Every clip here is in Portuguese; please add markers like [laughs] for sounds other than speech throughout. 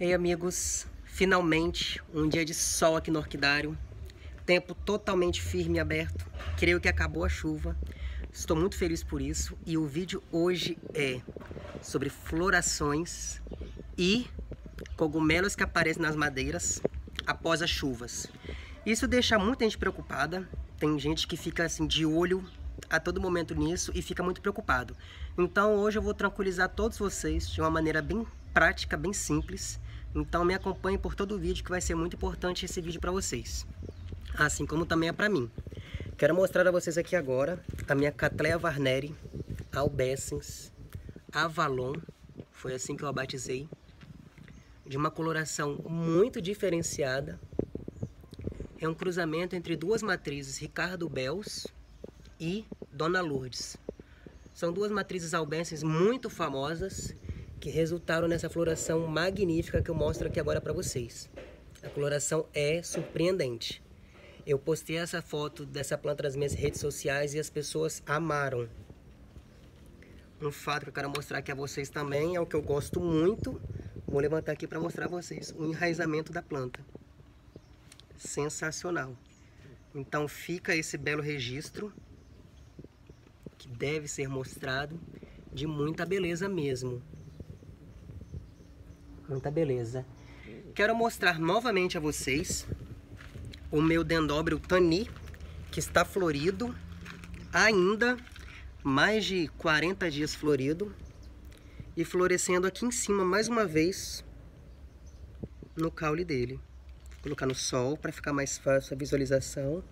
Ei amigos, finalmente um dia de sol aqui no Orquidário, tempo totalmente firme e aberto, creio que acabou a chuva, estou muito feliz por isso e o vídeo hoje é sobre florações e cogumelos que aparecem nas madeiras após as chuvas. Isso deixa muita gente preocupada, tem gente que fica assim de olho a todo momento nisso e fica muito preocupado. Então hoje eu vou tranquilizar todos vocês de uma maneira bem prática, bem simples. Então me acompanhe por todo o vídeo que vai ser muito importante esse vídeo para vocês. Assim como também é para mim. Quero mostrar a vocês aqui agora a minha Cattleya varneri albescens Avalon. Foi assim que eu a batizei. De uma coloração muito diferenciada. É um cruzamento entre duas matrizes Ricardo Bells e Dona Lourdes. São duas matrizes albescens muito famosas que resultaram nessa floração magnífica que eu mostro aqui agora para vocês. A coloração é surpreendente. Eu postei essa foto dessa planta nas minhas redes sociais e as pessoas amaram. Um fato que eu quero mostrar aqui a vocês também é o que eu gosto muito. Vou levantar aqui para mostrar a vocês o enraizamento da planta. Sensacional. Então fica esse belo registro que deve ser mostrado de muita beleza mesmo. Muita beleza. Quero mostrar novamente a vocês o meu dendróbio tani, que está florido ainda, mais de 40 dias florido. E florescendo aqui em cima mais uma vez no caule dele. Vou colocar no sol para ficar mais fácil a visualização.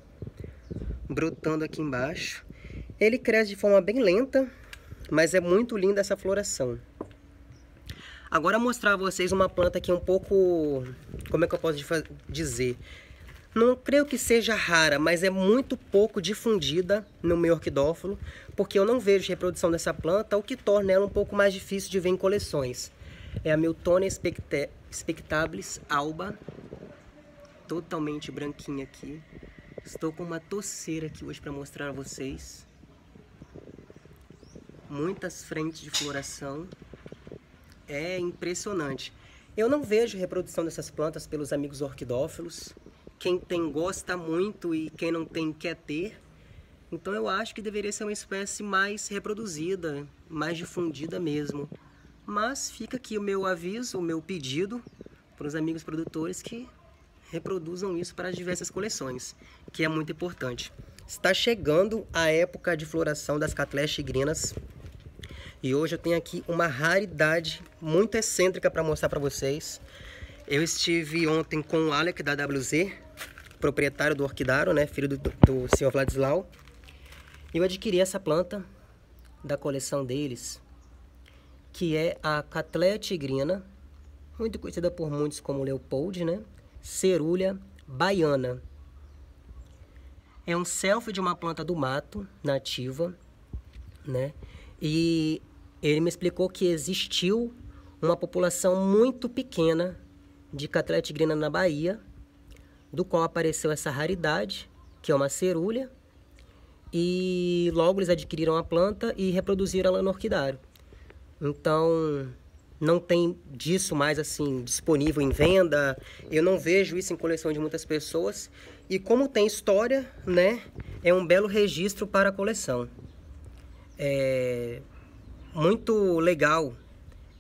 Brotando aqui embaixo. Ele cresce de forma bem lenta, mas é muito linda essa floração. Agora mostrar a vocês uma planta aqui um pouco, como é que eu posso dizer? Não creio que seja rara, mas é muito pouco difundida no meu orquidófilo, porque eu não vejo reprodução dessa planta, o que torna ela um pouco mais difícil de ver em coleções. É a Miltonia spectabilis alba, totalmente branquinha aqui. Estou com uma toceira aqui hoje para mostrar a vocês. Muitas frentes de floração é impressionante. Eu não vejo reprodução dessas plantas pelos amigos orquidófilos. Quem tem gosta muito e quem não tem quer ter. Então eu acho que deveria ser uma espécie mais reproduzida, mais difundida mesmo. Mas fica aqui o meu aviso, o meu pedido para os amigos produtores que reproduzam isso para as diversas coleções, que é muito importante. Está chegando a época de floração das Cattleya tigrinas, e hoje eu tenho aqui uma raridade muito excêntrica para mostrar para vocês. Eu estive ontem com o Alec da WZ, proprietário do Orquidaro, né, filho do, do senhor Vladislau. E eu adquiri essa planta da coleção deles, que é a Cattleya tigrina, muito conhecida por muitos como Leopold, né? Cerulha baiana. É um selfie de uma planta do mato, nativa, né? E ele me explicou que existiu uma população muito pequena de catrela tigrina na Bahia, do qual apareceu essa raridade, que é uma cerulha, e logo eles adquiriram a planta e reproduziram ela no orquidário. Então, não tem disso mais assim disponível em venda. Eu não vejo isso em coleção de muitas pessoas. E como tem história, né, é um belo registro para a coleção. É, muito legal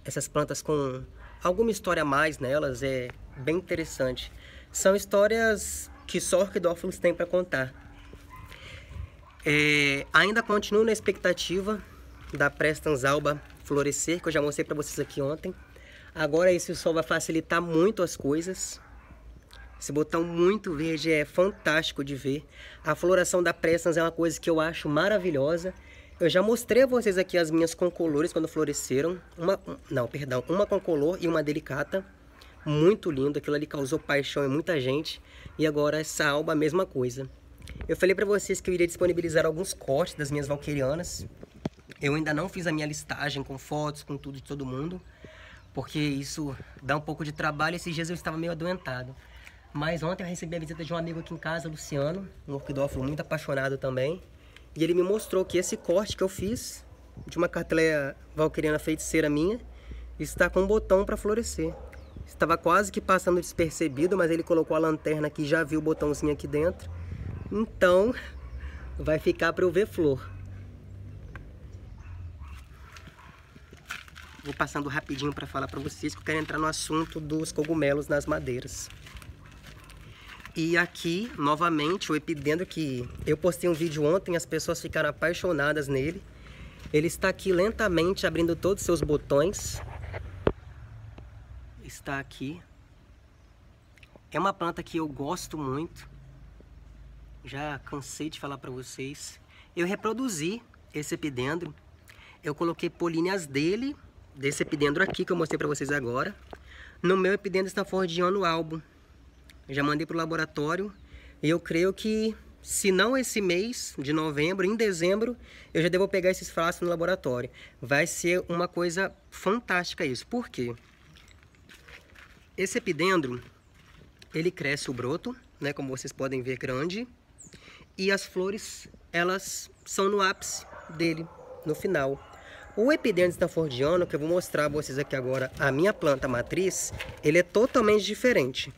essas plantas com alguma história a mais nelas, é bem interessante. São histórias que só orquidófilos têm para contar. É, ainda continuo na expectativa da Prestans alba florescer, que eu já mostrei para vocês aqui ontem. Agora esse sol vai facilitar muito as coisas. Esse botão muito verde é fantástico de ver. A floração da Prestans é uma coisa que eu acho maravilhosa. Eu já mostrei a vocês aqui as minhas concolores quando floresceram. Uma, não, perdão, uma concolor e uma delicata. Muito lindo, aquilo ali causou paixão em muita gente. E agora essa alba, a mesma coisa. Eu falei para vocês que eu iria disponibilizar alguns cortes das minhas valquerianas. Eu ainda não fiz a minha listagem com fotos, com tudo de todo mundo. Porque isso dá um pouco de trabalho. Esses dias eu estava meio adoentado. Mas ontem eu recebi a visita de um amigo aqui em casa, Luciano. Um orquidófilo muito apaixonado também. E ele me mostrou que esse corte que eu fiz de uma catleia valqueriana feiticeira minha está com um botão para florescer. Estava quase que passando despercebido, mas ele colocou a lanterna aqui, já viu o botãozinho aqui dentro. Então, [laughs] vai ficar para eu ver flor. Vou passando rapidinho para falar para vocês que eu quero entrar no assunto dos cogumelos nas madeiras. E aqui, novamente, o epidendro que eu postei um vídeo ontem, as pessoas ficaram apaixonadas nele. Ele está aqui lentamente abrindo todos os seus botões. Está aqui. É uma planta que eu gosto muito. Já cansei de falar para vocês. Eu reproduzi esse epidendro. Eu coloquei políneas dele desse epidendro aqui que eu mostrei para vocês agora, no meu epidendro stanfordiano álbum. Já mandei para o laboratório e eu creio que, se não esse mês de novembro, em dezembro, eu já devo pegar esses frascos no laboratório. Vai ser uma coisa fantástica isso. Por quê? Esse epidendro, ele cresce o broto, né, como vocês podem ver, grande, e as flores, elas são no ápice dele, no final. O epidendro stanfordiano, que eu vou mostrar a vocês aqui agora, a minha planta matriz, ele é totalmente diferente.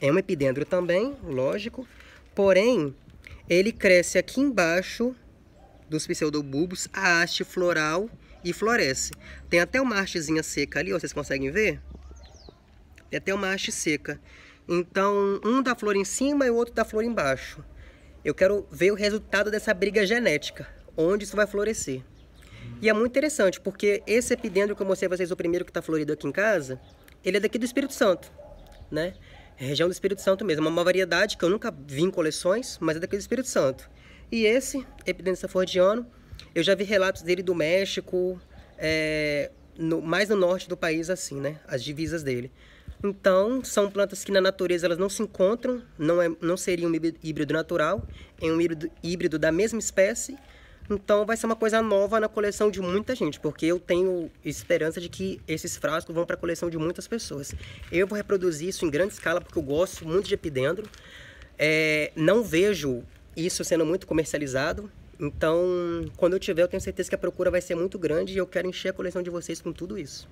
É um epidendro também, lógico, porém, ele cresce aqui embaixo dos pseudobulbos, a haste floral e floresce. Tem até uma hastezinha seca ali, vocês conseguem ver? Tem até uma haste seca. Então, um dá flor em cima e o outro dá flor embaixo. Eu quero ver o resultado dessa briga genética, onde isso vai florescer. E é muito interessante, porque esse epidendro que eu mostrei a vocês, o primeiro que está florido aqui em casa, ele é daqui do Espírito Santo, né? É região do Espírito Santo mesmo. É uma variedade que eu nunca vi em coleções, mas é daqui do Espírito Santo. E esse, epidendro safordiano, eu já vi relatos dele do México, é, no, mais no norte do país, assim, né? As divisas dele. Então, são plantas que na natureza elas não se encontram, não, é, não seria um híbrido natural, é um híbrido, híbrido da mesma espécie, então vai ser uma coisa nova na coleção de muita gente, porque eu tenho esperança de que esses frascos vão para a coleção de muitas pessoas. Eu vou reproduzir isso em grande escala porque eu gosto muito de epidendro. É, não vejo isso sendo muito comercializado. Então, quando eu tiver, eu tenho certeza que a procura vai ser muito grande e eu quero encher a coleção de vocês com tudo isso.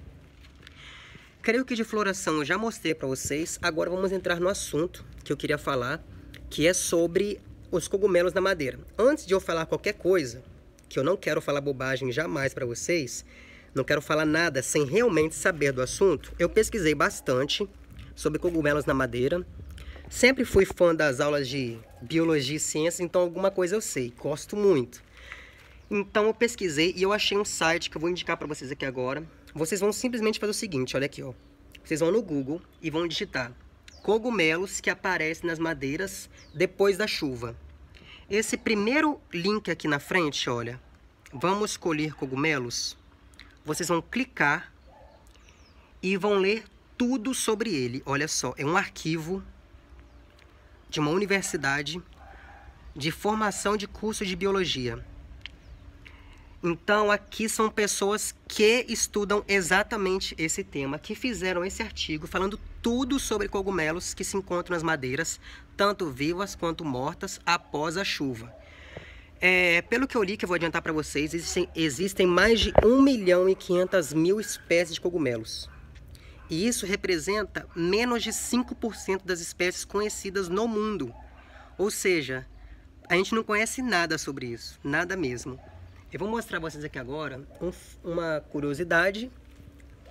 Creio que de floração eu já mostrei para vocês. Agora vamos entrar no assunto que eu queria falar, que é sobre os cogumelos na madeira. Antes de eu falar qualquer coisa, que eu não quero falar bobagem jamais para vocês, não quero falar nada sem realmente saber do assunto, eu pesquisei bastante sobre cogumelos na madeira. Sempre fui fã das aulas de biologia e ciência, então alguma coisa eu sei, gosto muito. Então eu pesquisei e eu achei um site que eu vou indicar para vocês aqui agora. Vocês vão simplesmente fazer o seguinte, olha aqui, ó. Vocês vão no Google e vão digitar cogumelos que aparecem nas madeiras depois da chuva. Esse primeiro link aqui na frente, olha, vamos colher cogumelos. Vocês vão clicar e vão ler tudo sobre ele. Olha só, é um arquivo de uma universidade de formação de curso de biologia. Então, aqui são pessoas que estudam exatamente esse tema, que fizeram esse artigo falando tudo sobre cogumelos que se encontram nas madeiras, tanto vivas quanto mortas, após a chuva. É, pelo que eu li, que eu vou adiantar para vocês, existem, existem mais de 1 milhão e 500 mil espécies de cogumelos. E isso representa menos de 5% das espécies conhecidas no mundo. Ou seja, a gente não conhece nada sobre isso, nada mesmo. Eu vou mostrar a vocês aqui agora um, uma curiosidade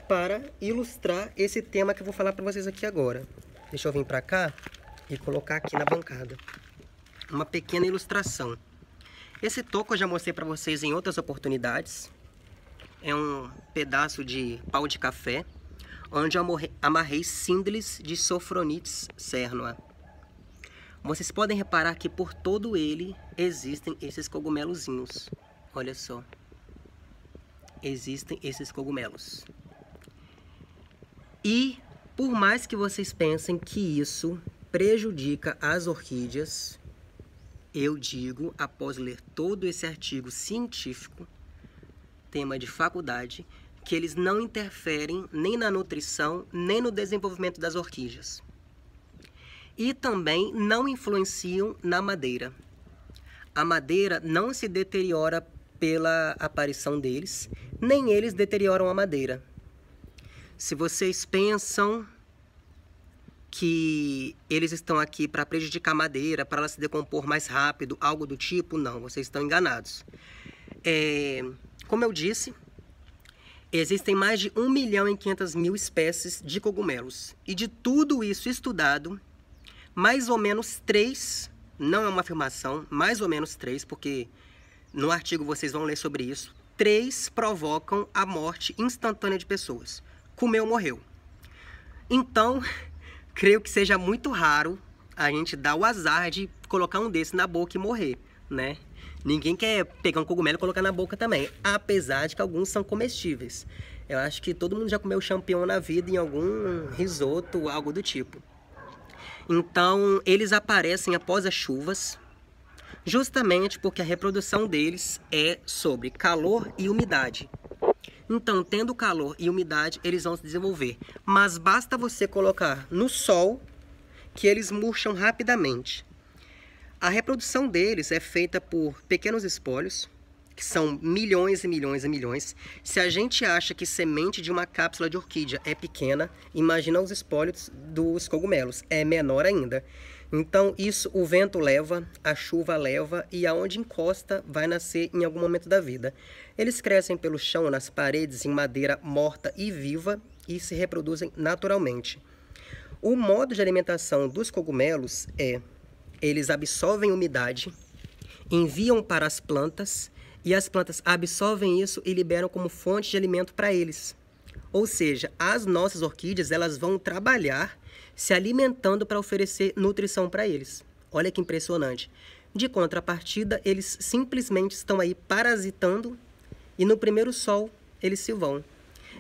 para ilustrar esse tema que eu vou falar para vocês aqui agora. Deixa eu vir para cá e colocar aqui na bancada. Uma pequena ilustração. Esse toco eu já mostrei para vocês em outras oportunidades. É um pedaço de pau de café, onde eu amarrei síndales de Sophronites cernua. Vocês podem reparar que por todo ele existem esses cogumelozinhos. Olha só. Existem esses cogumelos. E por mais que vocês pensem que isso prejudica as orquídeas, eu digo, após ler todo esse artigo científico, tema de faculdade, que eles não interferem nem na nutrição, nem no desenvolvimento das orquídeas. E também não influenciam na madeira. A madeira não se deteriora pela aparição deles, nem eles deterioram a madeira. Se vocês pensam que eles estão aqui para prejudicar a madeira, para ela se decompor mais rápido, algo do tipo, não, vocês estão enganados. É, como eu disse, existem mais de 1 milhão e 500 mil espécies de cogumelos. E de tudo isso estudado, mais ou menos três, não é uma afirmação, mais ou menos três, porque no artigo vocês vão ler sobre isso, três provocam a morte instantânea de pessoas. Comeu, morreu. Então, [laughs] creio que seja muito raro a gente dar o azar de colocar um desse na boca e morrer, né? Ninguém quer pegar um cogumelo e colocar na boca também, apesar de que alguns são comestíveis. Eu acho que todo mundo já comeu champignon na vida em algum risoto, algo do tipo. Então, eles aparecem após as chuvas, justamente porque a reprodução deles é sobre calor e umidade. Então, tendo calor e umidade, eles vão se desenvolver. Mas basta você colocar no sol que eles murcham rapidamente. A reprodução deles é feita por pequenos espólios, que são milhões e milhões e milhões. Se a gente acha que semente de uma cápsula de orquídea é pequena, imagina os espólios dos cogumelos, é menor ainda. Então, isso o vento leva, a chuva leva e aonde encosta vai nascer em algum momento da vida. Eles crescem pelo chão, nas paredes, em madeira morta e viva e se reproduzem naturalmente. O modo de alimentação dos cogumelos é: eles absorvem umidade, enviam para as plantas e as plantas absorvem isso e liberam como fonte de alimento para eles. Ou seja, as nossas orquídeas elas vão trabalhar se alimentando para oferecer nutrição para eles. Olha que impressionante. De contrapartida, eles simplesmente estão aí parasitando e no primeiro sol eles se vão.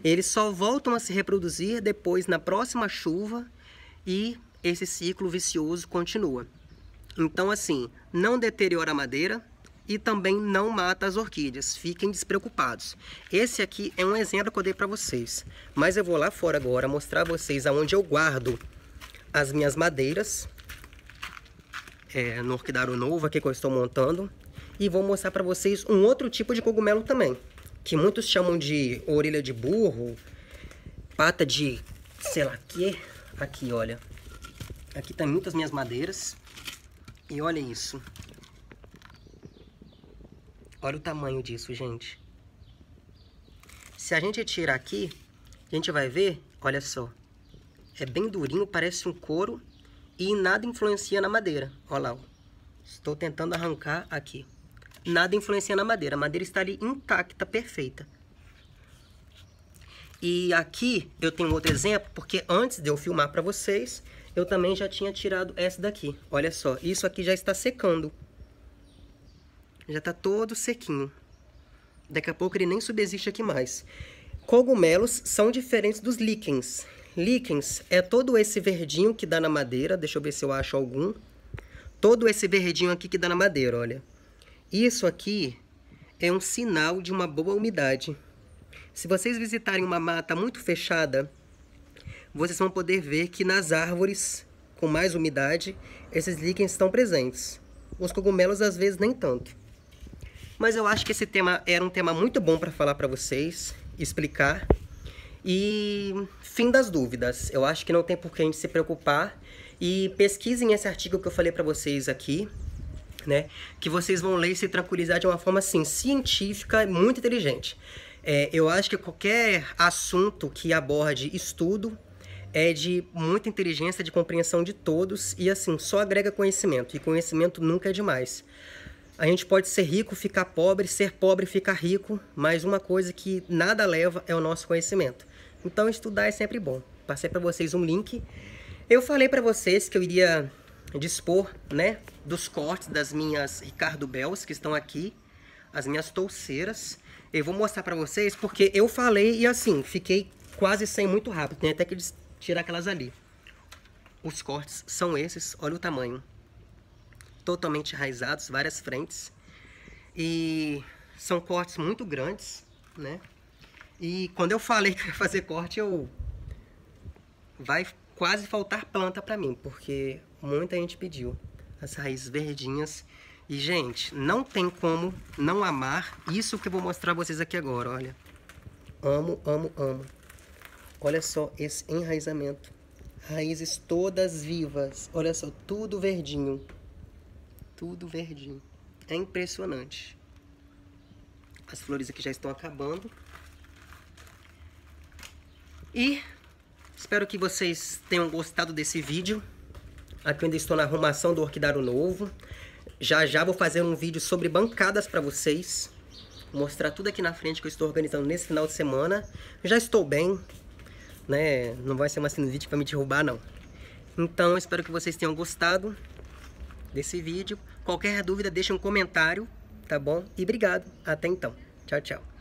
Eles só voltam a se reproduzir depois na próxima chuva e esse ciclo vicioso continua. Então, assim, não deteriora a madeira e também não mata as orquídeas. Fiquem despreocupados. Esse aqui é um exemplo que eu dei para vocês. Mas eu vou lá fora agora mostrar a vocês aonde eu guardo as minhas madeiras é, no orquidário novo aqui que eu estou montando e vou mostrar para vocês um outro tipo de cogumelo também que muitos chamam de orelha de burro pata de sei lá que aqui olha aqui tem muitas minhas madeiras e olha isso olha o tamanho disso gente se a gente tirar aqui a gente vai ver olha só é bem durinho, parece um couro e nada influencia na madeira. Olha lá, estou tentando arrancar aqui. Nada influencia na madeira, a madeira está ali intacta, perfeita. E aqui eu tenho outro exemplo, porque antes de eu filmar para vocês, eu também já tinha tirado essa daqui. Olha só, isso aqui já está secando. Já está todo sequinho. Daqui a pouco ele nem subsiste aqui mais. Cogumelos são diferentes dos líquens. Líquens é todo esse verdinho que dá na madeira. Deixa eu ver se eu acho algum. Todo esse verdinho aqui que dá na madeira, olha. Isso aqui é um sinal de uma boa umidade. Se vocês visitarem uma mata muito fechada, vocês vão poder ver que nas árvores com mais umidade, esses líquens estão presentes. Os cogumelos às vezes nem tanto. Mas eu acho que esse tema era um tema muito bom para falar para vocês, explicar. E fim das dúvidas. Eu acho que não tem por que a gente se preocupar. E pesquisem esse artigo que eu falei para vocês aqui, né? Que vocês vão ler e se tranquilizar de uma forma assim, científica, muito inteligente. É, eu acho que qualquer assunto que aborde estudo é de muita inteligência, de compreensão de todos e assim, só agrega conhecimento. E conhecimento nunca é demais. A gente pode ser rico, ficar pobre, ser pobre, ficar rico, mas uma coisa que nada leva é o nosso conhecimento. Então estudar é sempre bom. Passei para vocês um link. Eu falei para vocês que eu iria dispor, né, dos cortes das minhas Ricardo Bells que estão aqui, as minhas touceiras. Eu vou mostrar para vocês porque eu falei e assim, fiquei quase sem muito rápido, tem até que tirar aquelas ali. Os cortes são esses, olha o tamanho. Totalmente enraizados, várias frentes. E são cortes muito grandes, né? E quando eu falei que ia fazer corte, eu vai quase faltar planta para mim, porque muita gente pediu as raízes verdinhas. E gente, não tem como não amar isso que eu vou mostrar pra vocês aqui agora, olha. Amo, amo, amo. Olha só esse enraizamento. Raízes todas vivas. Olha só, tudo verdinho. Tudo verdinho. É impressionante. As flores aqui já estão acabando. E espero que vocês tenham gostado desse vídeo. Aqui eu ainda estou na arrumação do orquidário novo. Já já vou fazer um vídeo sobre bancadas para vocês. Mostrar tudo aqui na frente que eu estou organizando nesse final de semana. Já estou bem, né? Não vai ser uma sinusite para me derrubar, não. Então, espero que vocês tenham gostado desse vídeo. Qualquer dúvida, deixa um comentário, tá bom? E obrigado. Até então. Tchau, tchau.